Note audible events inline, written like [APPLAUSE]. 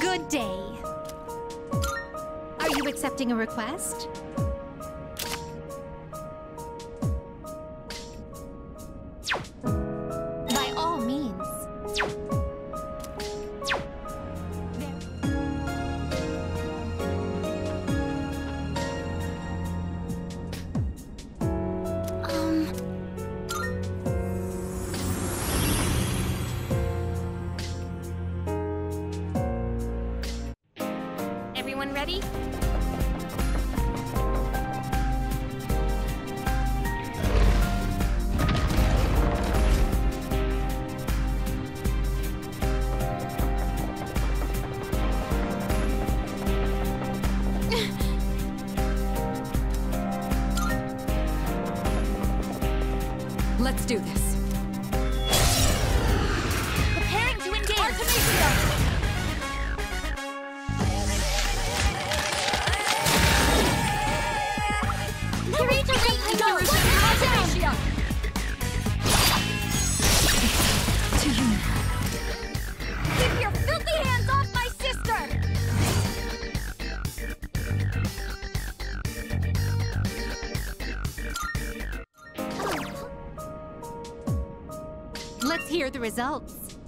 Good day. Are you accepting a request? Everyone ready? [LAUGHS] Let's do this. Let's hear the results.